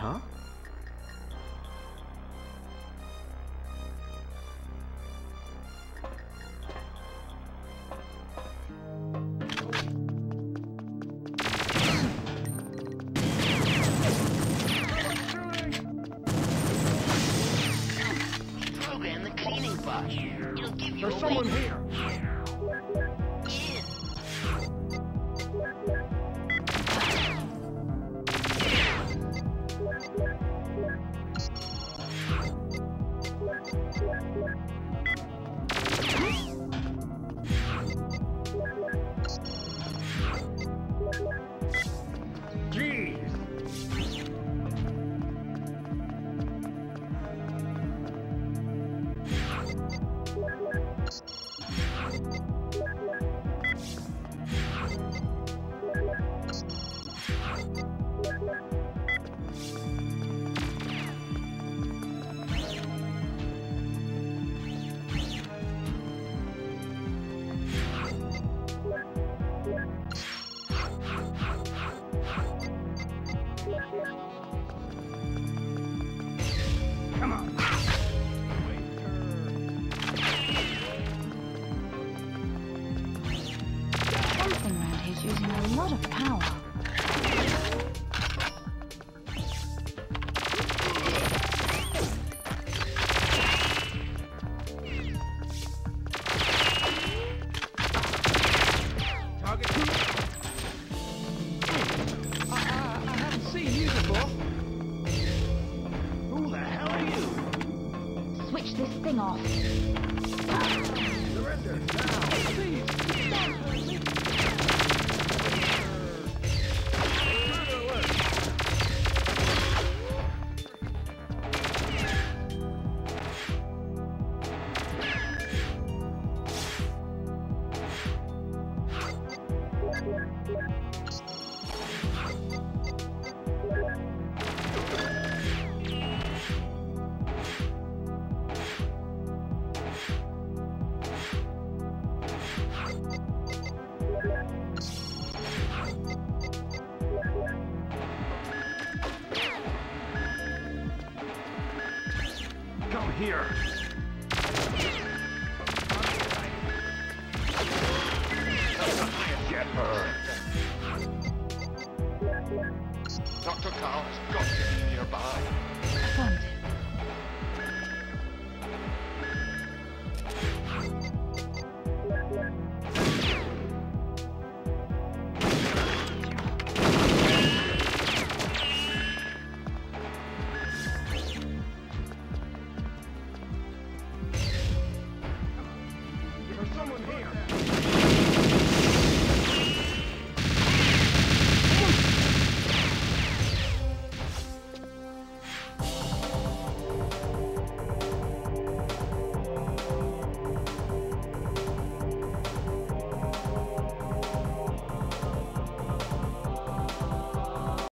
Huh? Program the cleaning bot. It'll give you There's a way someone here. Using a lot of power. Target two. Oh, I, I, I haven't seen you before. Who the hell are you? Switch this thing off. Here. Get her. Dr. Carl has got to be nearby. Found